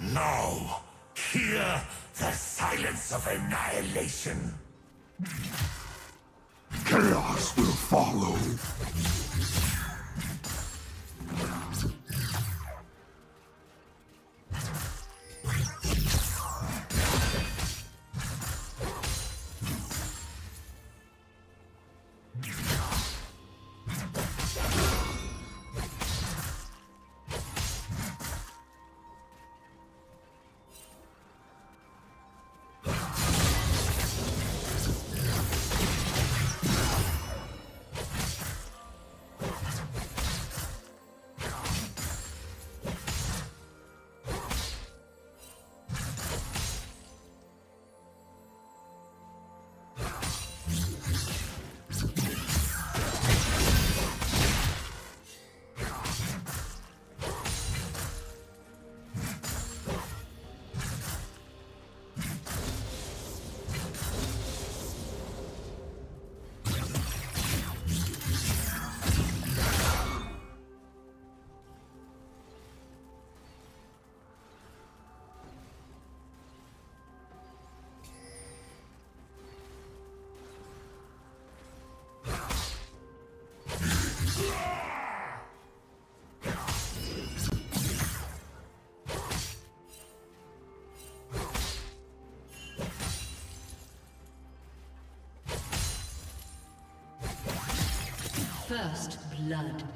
Now, hear the silence of annihilation. Chaos will follow. First blood.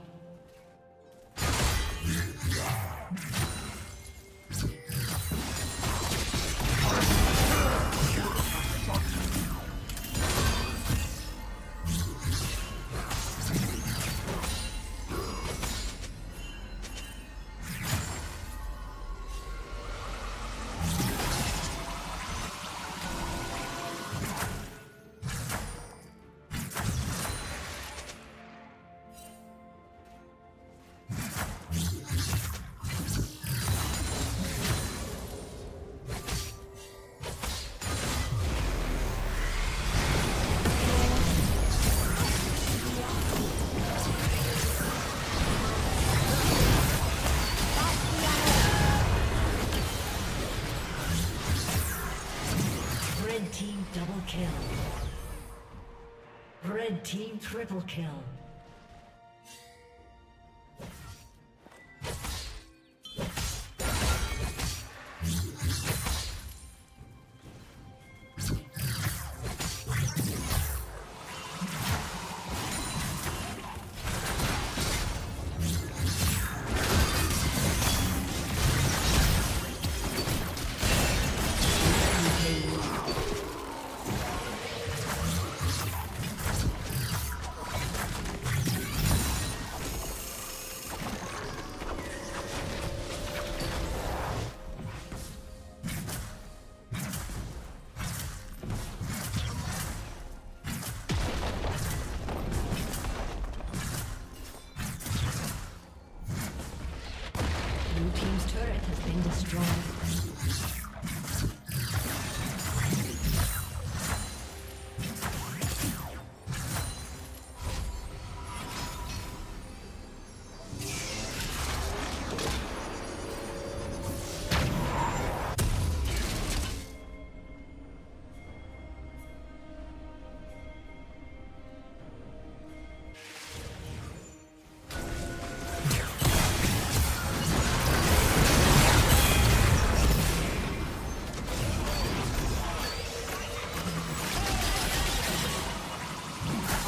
Team triple kill.